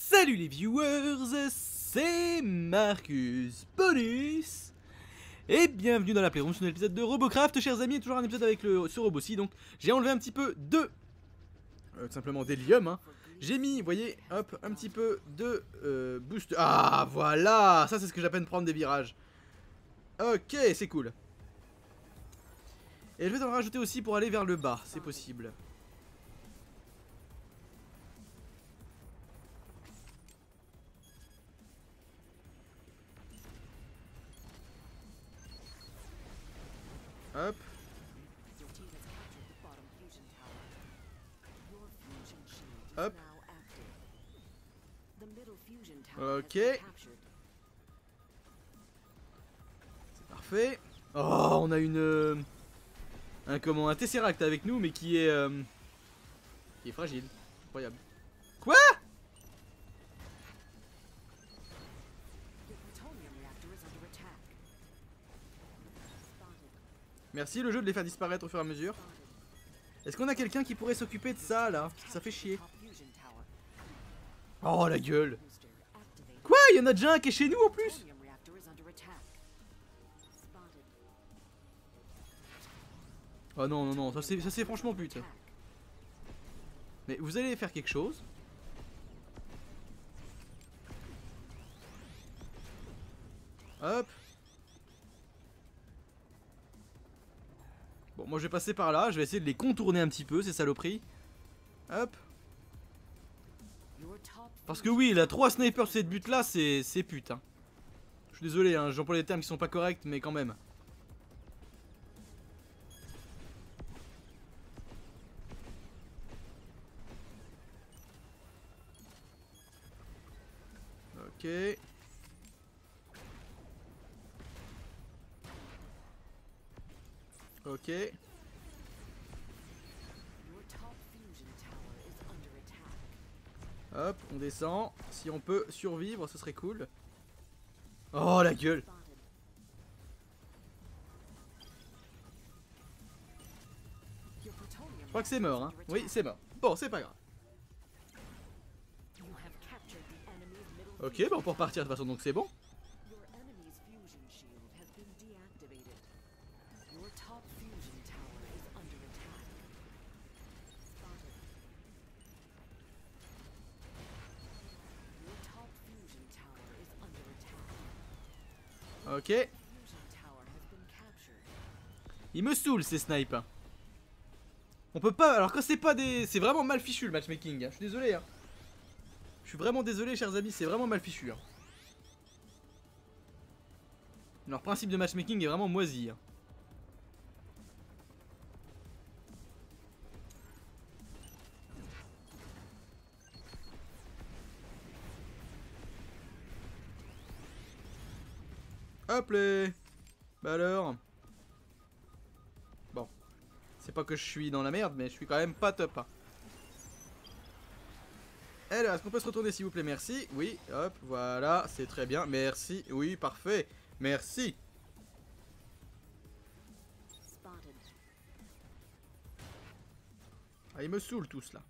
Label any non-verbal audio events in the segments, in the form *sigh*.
Salut les viewers, c'est Marcus Bonus Et bienvenue dans la Playroom sur un de Robocraft, chers amis, toujours un épisode avec le, ce robot-ci, donc j'ai enlevé un petit peu de... euh, simplement d'hélium, hein. J'ai mis, vous voyez, hop, un petit peu de euh, boost... Ah, voilà Ça, c'est ce que j'appelle prendre des virages. Ok, c'est cool. Et je vais en rajouter aussi pour aller vers le bas, c'est possible. Ok. captured. Parfait. Oh, on a une... euh, un comment Un Tesseract avec nous, mais qui est... euh, qui est fragile. Incroyable. Quoi? Merci le jeu de les faire disparaître au fur et à mesure. Est-ce qu'on a quelqu'un qui pourrait s'occuper de ça, là? Ça fait chier. Oh, la gueule Il y en a déjà un qui est chez nous, en plus. Oh non, non, non, ça c'est franchement. Attack. Mais vous allez faire quelque chose. Hop. Bon, moi je vais passer par là, je vais essayer de les contourner un petit peu, ces saloperies. Hop. Parce que oui, la 3 snipers sur cette butte là, c'est c'est pute. Hein. Je suis désolé, hein, j'emploie des termes qui sont pas corrects, mais quand même. Ok. Ok. Your top fusion tower is under attack. Hop, on descend. Si on peut survivre, ce serait cool. Oh la gueule Je crois que c'est mort, hein. Oui, c'est mort. Bon, c'est pas grave. Ok, bah on peut repartir de toute façon, donc c'est bon. Ok. Il me saoule ces snipes. hein. On peut pas. Alors quand c'est pas des. C'est vraiment mal fichu le matchmaking. hein. Je suis désolé. hein. Je suis vraiment désolé, chers amis, c'est vraiment mal fichu. hein. Leur principe de matchmaking est vraiment moisi. Hop les Bah alors Bon. C'est pas que je suis dans la merde, mais je suis quand même pas top. hein. Alors, est-ce qu'on peut se retourner s'il vous plaît? Merci. Oui, hop, voilà, c'est très bien. Merci, oui, parfait. Merci. Ah, ils me saoulent tous là.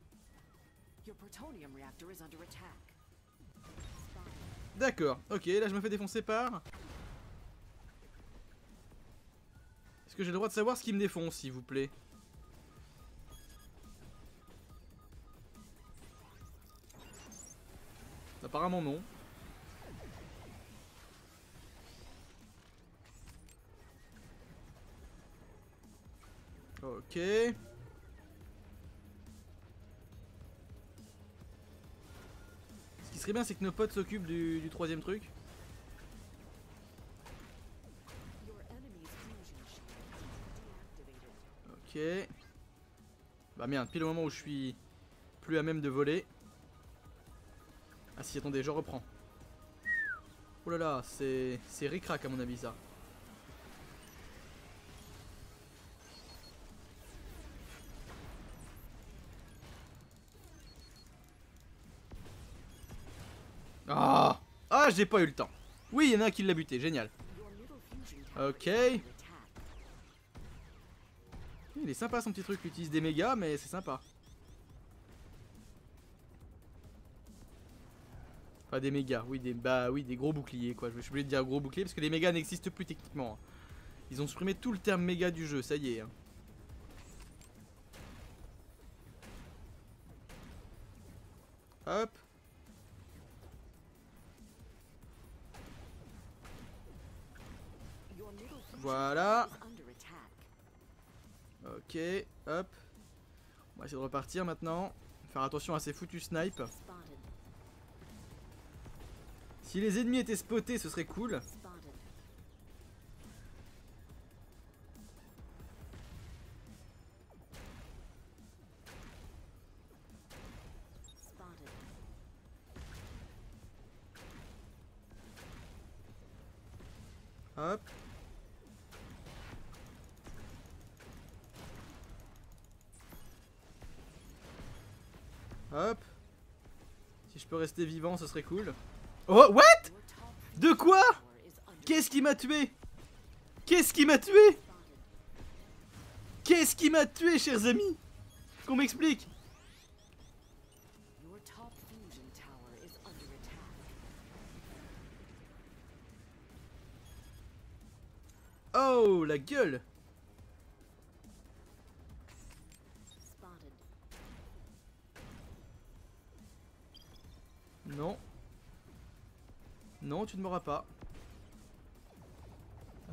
D'accord, ok, là je me fais défoncer par... Est-ce que j'ai le droit de savoir ce qui me défonce, s'il vous plaît Apparemment non. Ok. Ce qui serait bien, c'est que nos potes s'occupent du, du troisième truc. Bah merde, pile au moment où je suis plus à même de voler. Ah si, attendez, je reprends. Oh là là, c'est ric-rac à mon avis ça. Ah Ah, j'ai pas eu le temps. Oui, il y en a un qui l'a buté, génial. Ok. Il est sympa son petit truc, il utilise des mégas, mais c'est sympa. Enfin des mégas, oui des bah oui des gros boucliers quoi. Je suis obligé de dire gros boucliers parce que les mégas n'existent plus techniquement. Ils ont supprimé tout le terme méga du jeu, ça y est. Hop. Voilà. Ok, hop. On va essayer de repartir maintenant. Faire attention à ces foutus snipes. Si les ennemis étaient spotés, ce serait cool. Hop. Hop. Si je peux rester vivant, ce serait cool. Oh, what? De quoi? Qu'est-ce qui m'a tué? Qu'est-ce qui m'a tué? Qu'est-ce qui m'a tué, chers amis? Qu'on m'explique. Oh, la gueule tu ne m'auras pas.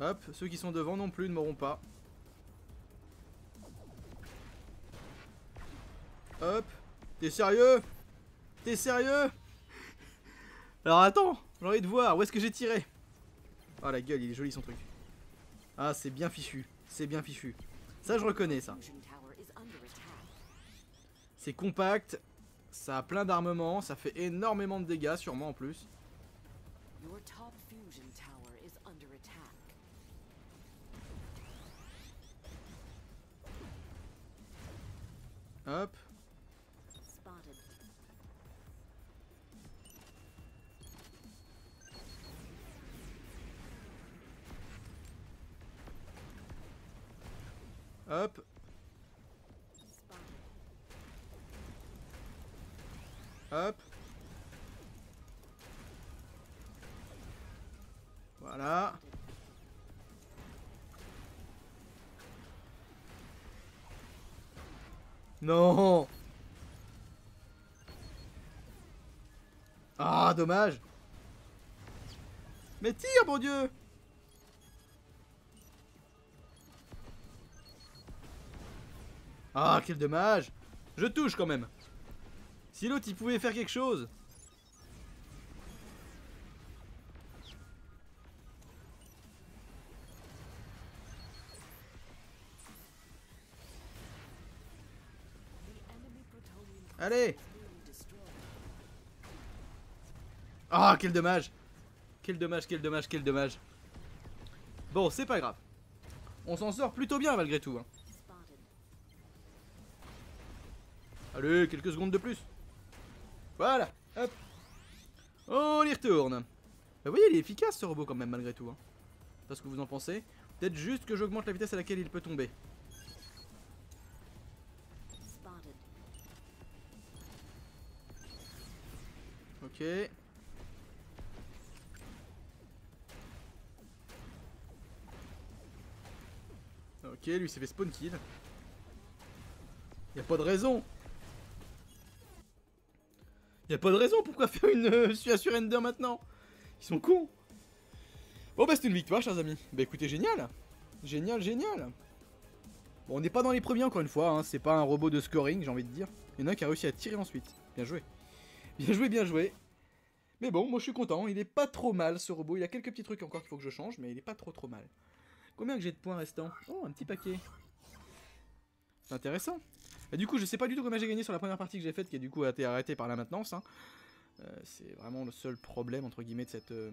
Hop, ceux qui sont devant non plus ne m'auront pas. Hop. T'es sérieux? T'es sérieux? Alors attends, j'ai envie de voir, où est-ce que j'ai tiré? Oh la gueule, il est joli son truc. Ah, c'est bien fichu, c'est bien fichu. Ça, je reconnais ça. C'est compact, ça a plein d'armements, ça fait énormément de dégâts sûrement en plus. Your top fusion tower is under attack. Up. Spotted. Hop. Spotted. Hop. Voilà. Non. Ah, dommage. Mais tire, mon dieu. Ah, quel dommage. Je touche quand même. Si l'autre, il pouvait faire quelque chose Allez. Ah, quel dommage Quel dommage, quel dommage, quel dommage. Bon, c'est pas grave. On s'en sort plutôt bien malgré tout. hein. Allez, quelques secondes de plus. Voilà, hop. On y retourne. Bah, vous voyez, il est efficace ce robot quand même malgré tout. Hein. Pas ce que vous en pensez. Peut-être juste que j'augmente la vitesse à laquelle il peut tomber. Ok. Ok, lui s'est fait spawn kill. Y a pas de raison. Y a pas de raison pourquoi faire une euh, sur surrender maintenant? Ils sont cons. Bon bah c'est une victoire chers amis. Bah écoutez génial. Génial, génial. Bon on n'est pas dans les premiers encore une fois, hein. c'est pas un robot de scoring j'ai envie de dire. Il y en a un qui a réussi à tirer ensuite. Bien joué. Bien joué, bien joué. Mais bon, moi je suis content, il est pas trop mal ce robot. Il a quelques petits trucs encore qu'il faut que je change, mais il est pas trop trop mal. Combien que j'ai de points restants? Oh, un petit paquet. C'est intéressant. Du coup, je sais pas du tout combien j'ai gagné sur la première partie que j'ai faite, qui a du coup été arrêtée par la maintenance. hein. Euh, c'est vraiment le seul problème entre guillemets de cette, euh,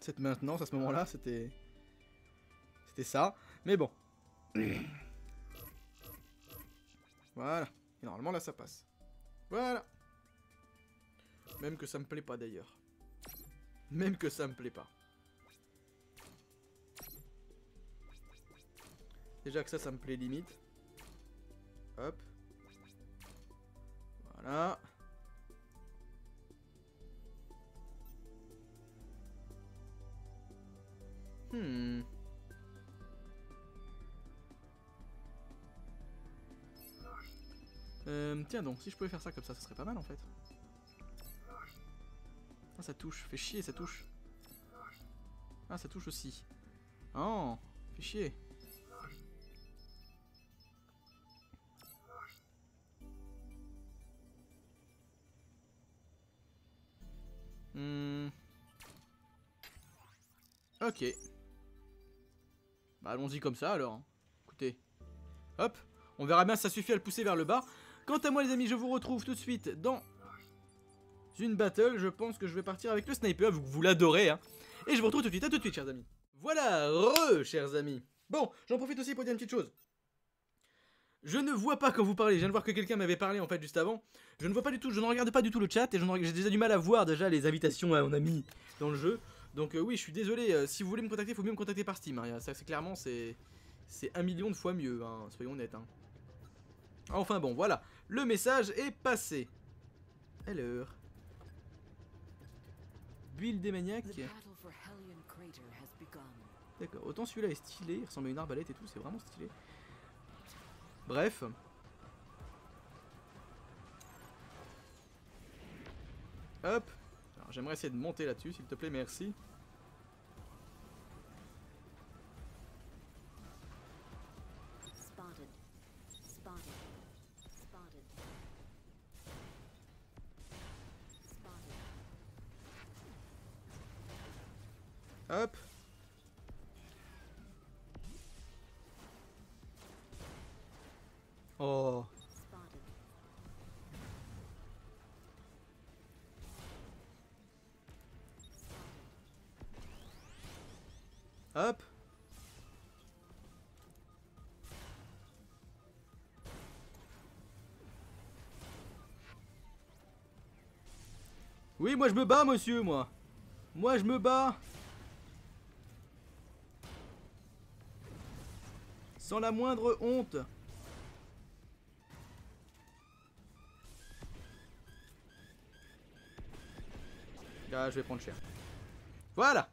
cette maintenance à ce moment-là. C'était, c'était ça. Mais bon. Voilà. Et normalement là, ça passe. Voilà. Même que ça me plaît pas d'ailleurs. Même que ça me plaît pas. Déjà que ça, ça me plaît limite. Hop. Voilà. Hmm. Euh, tiens donc, si je pouvais faire ça comme ça, ce serait pas mal en fait. Ah, ça touche, fait chier, ça touche. Ah, ça touche aussi. Oh, fait chier. Hmm. Ok. Bah allons-y comme ça alors. Écoutez. Hop. On verra bien si ça suffit à le pousser vers le bas. Quant à moi les amis, je vous retrouve tout de suite dans une battle. Je pense que je vais partir avec le sniper, vous l'adorez. Hein. Et je vous retrouve tout de suite. À tout de suite, chers amis. Voilà, re, chers amis. Bon, j'en profite aussi pour dire une petite chose. Je ne vois pas quand vous parlez. Je viens de voir que quelqu'un m'avait parlé en fait juste avant. Je ne vois pas du tout, je ne regarde pas du tout le chat et j'ai déjà du mal à voir déjà les invitations à mon ami dans le jeu. Donc euh, oui, je suis désolé. euh, si vous voulez me contacter, il faut mieux me contacter par Steam. hein. Ça, c'est clairement, c'est un million de fois mieux. hein, soyons honnêtes. Enfin bon, voilà. Le message est passé. Alors. Build des maniaques. D'accord, autant celui-là est stylé, il ressemble à une arbalète et tout, c'est vraiment stylé. Bref. Hop. Alors j'aimerais essayer de monter là-dessus, s'il te plaît, merci. Hop. Oui, moi je me bats, monsieur, moi. Moi je me bats. Sans la moindre honte. Ah, je vais prendre cher. Voilà.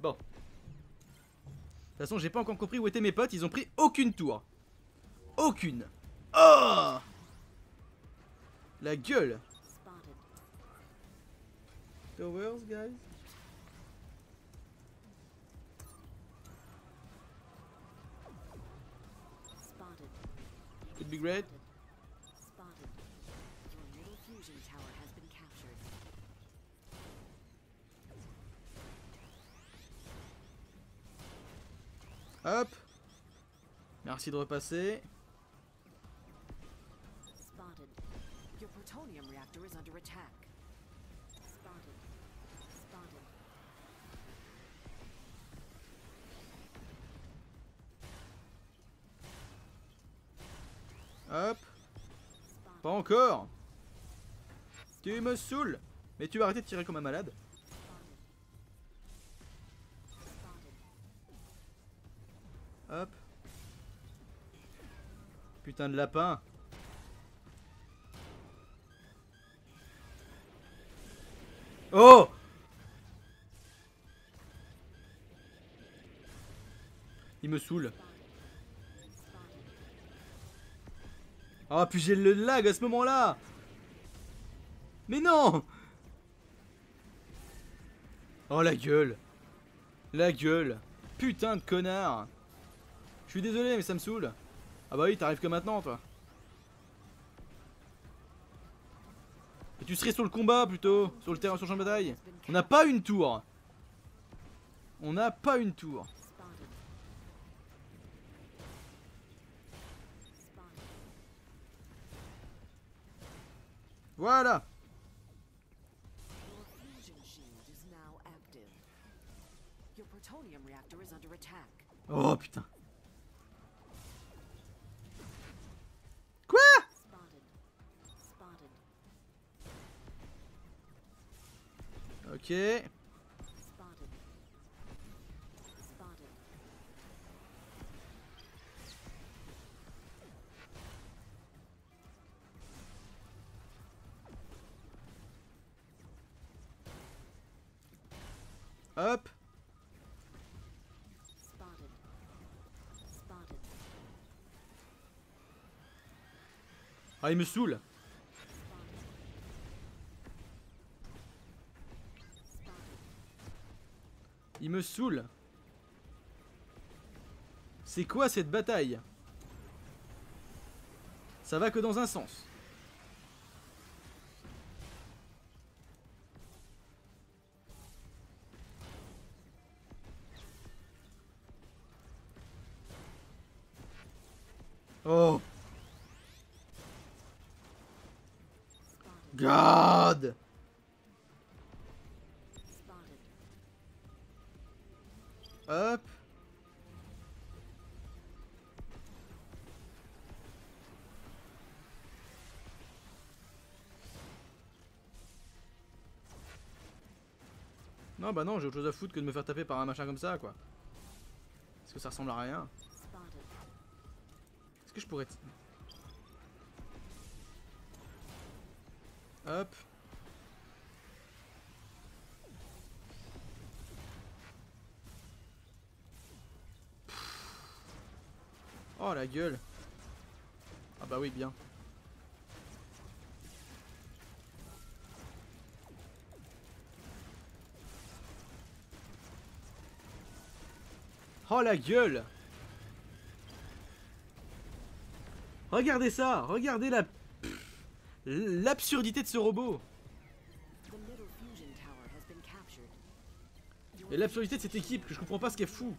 Bon. De toute façon, j'ai pas encore compris où étaient mes potes. Ils ont pris aucune tour. Aucune. Oh La gueule. Towers, guys. Hop. Merci de repasser. Hop. Pas encore. Tu me saoules. Mais tu vas arrêter de tirer comme un malade. Putain de lapin. Oh Il me saoule. Ah, puis j'ai le lag à ce moment-là. Mais non Oh la gueule. La gueule. Putain de connard. Je suis désolé mais ça me saoule Ah bah oui t'arrives que maintenant toi. Et tu serais sur le combat plutôt Sur le terrain sur le champ de bataille. On n'a pas une tour. On n'a pas une tour. Voilà. Your fusion Ok. Hop. Ah, il me saoule. Me saoule. C'est quoi cette bataille? Ça va que dans un sens. Oh God Hop Non bah non, j'ai autre chose à foutre que de me faire taper par un machin comme ça quoi. Parce que ça ressemble à rien. Est-ce que je pourrais... Hop. Oh la gueule. Ah bah oui, bien. Oh la gueule Regardez ça Regardez la... L'absurdité de ce robot Et l'absurdité de cette équipe que je comprends pas ce qu'elle fout.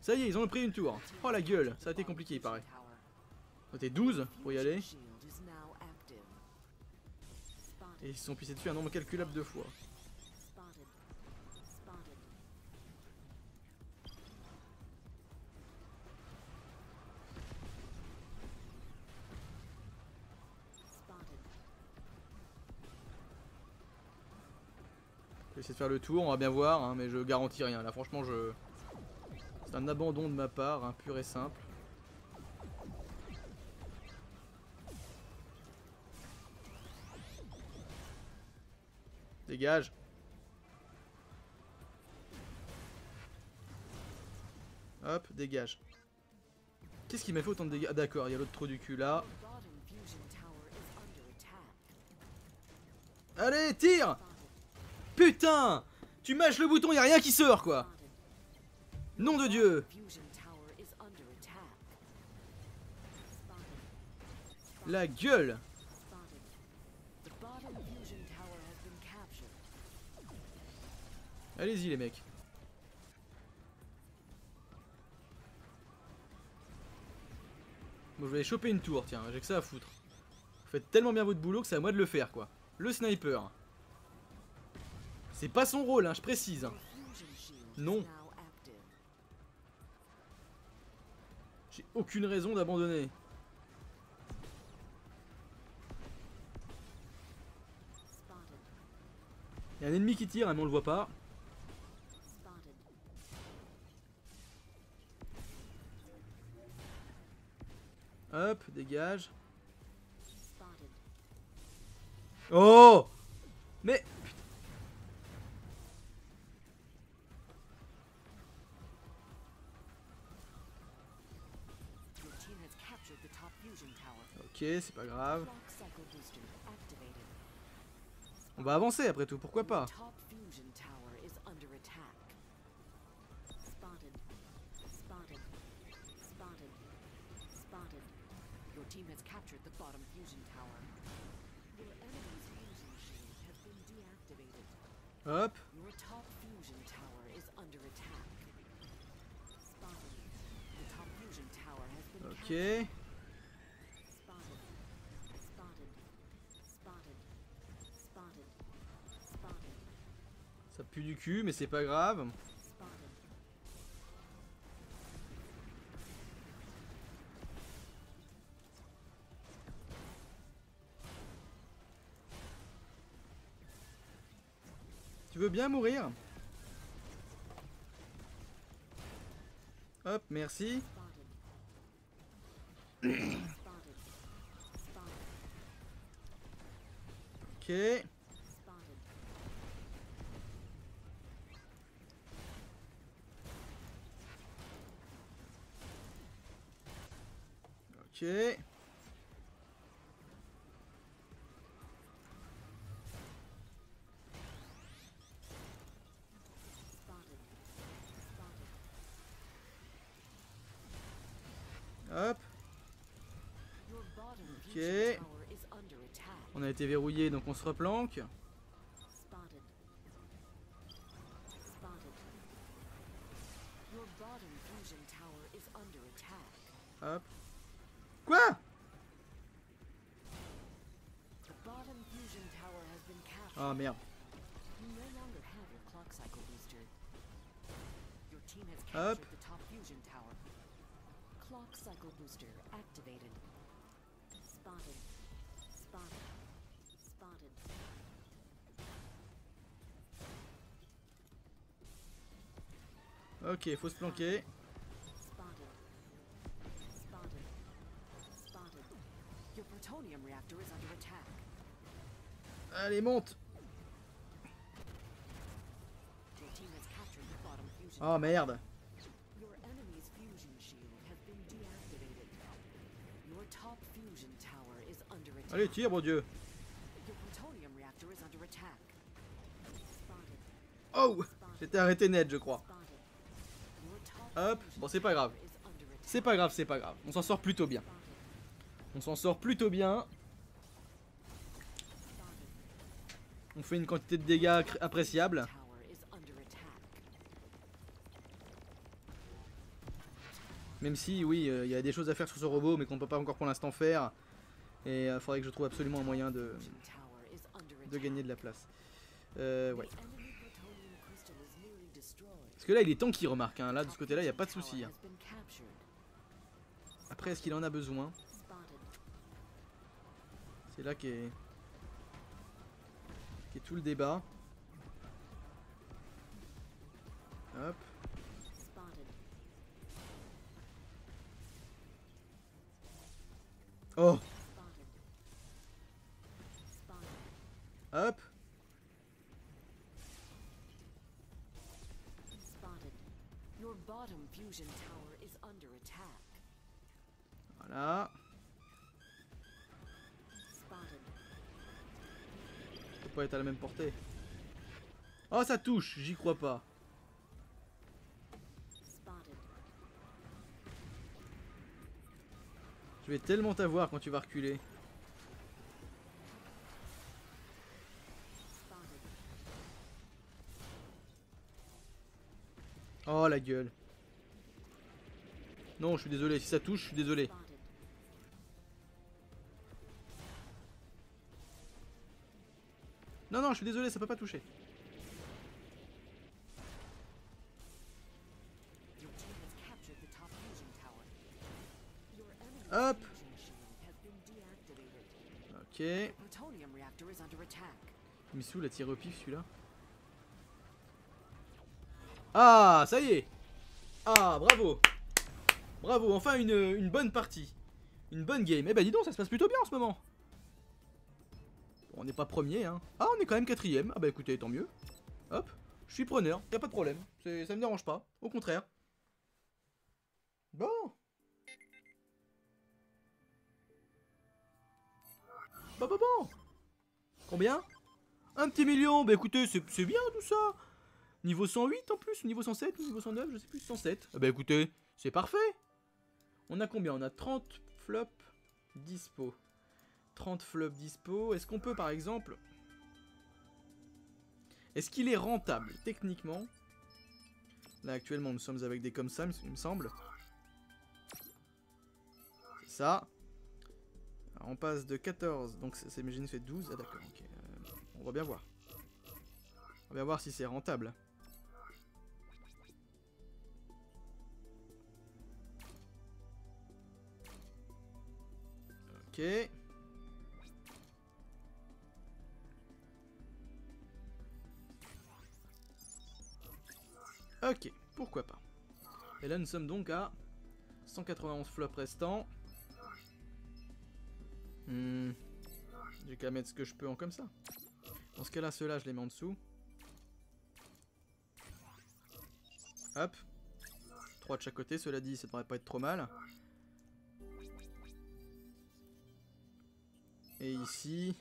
Ça y est, ils ont pris une tour. Oh la gueule, ça a été compliqué il paraît. T'es 12 pour y aller. Et ils se sont pissés dessus un nombre calculable de fois. Je vais essayer de faire le tour, on va bien voir, hein, mais je garantis rien. Là franchement je... C'est un abandon de ma part, hein, pur et simple. Dégage. Hop, dégage. Qu'est-ce qui m'a fait autant de dégâts? Ah, D'accord, il y a l'autre trou du cul là. Allez, tire Putain Tu mâches le bouton, y a rien qui sort quoi. Nom de Dieu. La gueule. Allez-y les mecs. Bon, je vais aller choper une tour, tiens, j'ai que ça à foutre. Vous faites tellement bien votre boulot que c'est à moi de le faire, quoi. Le sniper. C'est pas son rôle, hein, je précise. Non. J'ai aucune raison d'abandonner. Il y a un ennemi qui tire, hein, mais on le voit pas. Hop, dégage. Oh Mais... Ok, c'est pas grave. On va avancer après tout, pourquoi pas? Top fusion Du cul, mais c'est pas grave. Tu veux bien mourir? Hop, merci. *coughs* Ok. Ok. On a été verrouillé, donc on se replanque. Ah merde. Your clock cycle booster. Ok, faut se planquer. Spotted. Spotted. Spotted. Your plutonium reactor is under attack. Allez, monte under attack. Allez, tire, bon Dieu. Oh J'étais arrêté net, je crois. Hop, bon, c'est pas grave. C'est pas grave, c'est pas grave. On s'en sort plutôt bien. On s'en sort plutôt bien. On fait une quantité de dégâts appréciable. Tower is under attack. Même si, oui, euh, il y a des choses à faire sur ce robot, mais qu'on ne peut pas encore pour l'instant faire. Et il faudrait que je trouve absolument un moyen de, gagner de la place. Euh, ouais. Parce que là, il est temps qu'il remarque. Hein. Là, de ce côté-là, il n'y a pas de souci. hein. Après, est-ce qu'il en a besoin? C'est là qu'est qu'est tout le débat. Hop. Under attack. Voilà. Spotted. Faut pas être à la même portée. Oh, ça touche J'y crois pas. Je vais tellement t'avoir quand tu vas reculer. Oh, la gueule. Non, je suis désolé. Si ça touche, je suis désolé. Non, non, je suis désolé, ça peut pas toucher. Plutonium reactor is under attack. Il me saoule à tirer au pif celui-là. Ah, ça y est Ah, bravo Bravo, enfin une, bonne partie. Une bonne game. Eh ben dis donc, ça se passe plutôt bien en ce moment. Bon, on n'est pas premier, hein. Ah, on est quand même quatrième. Ah bah écoutez, tant mieux. Hop, je suis preneur, y a pas de problème. Ça me dérange pas, au contraire. Bon. Bah bah bon Combien? Un petit million, bah écoutez, c'est bien tout ça. Niveau 108 en plus, niveau 107, niveau 109, je sais plus, 107. Ah bah écoutez, c'est parfait. On a combien? On a 30 flops dispo. 30 flops dispo. Est-ce qu'on peut par exemple... Est-ce qu'il est rentable techniquement? Là actuellement nous sommes avec des comme ça, il me semble. C'est ça. On passe de 14, donc c'est j'ai fait 12. Ah d'accord, ok. Euh, on va bien voir. On va bien voir si c'est rentable. Ok. Ok, pourquoi pas. Et là nous sommes donc à 191 flops restants. Hmm. J'ai qu'à mettre ce que je peux en comme ça. Dans ce cas-là, ceux-là, je les mets en dessous. Hop. 3 de chaque côté, cela dit, ça devrait pas être trop mal. Et ici...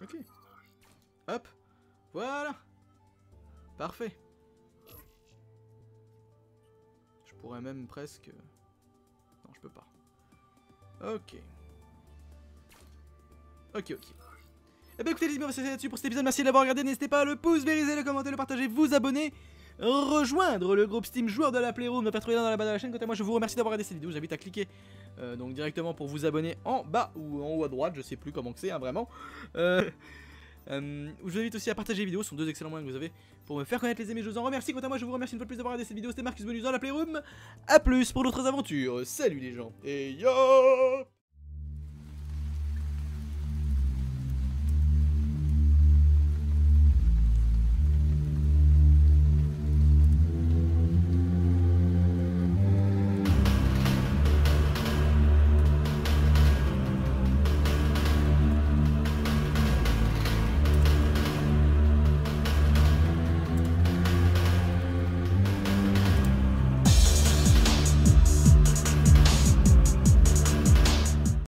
Ok. Hop. Voilà. Parfait. pourrais même presque... Je peux pas. Ok. Ok, ok. Eh bien écoutez les amis, on va se là-dessus pour cet épisode. Merci d'avoir regardé. N'hésitez pas à le pouce, vériser, le commenter, le partager, vous abonner, rejoindre le groupe Steam joueur de la Playroom, ne pas trouver dans la bas de la chaîne. Quant à moi, je vous remercie d'avoir regardé cette vidéo. J'invite à cliquer euh, donc directement pour vous abonner en bas ou en haut à droite. Je sais plus comment que c'est, hein, vraiment. Euh, euh, je vous invite aussi à partager les vidéos. Ce sont deux excellents moyens que vous avez pour me faire connaître les amis. Je vous en remercie. Quant à moi, je vous remercie une fois de plus d'avoir regardé cette vidéo. C'était Marcus Bonus dans la Playroom. A plus pour d'autres aventures. Salut les gens. Et yo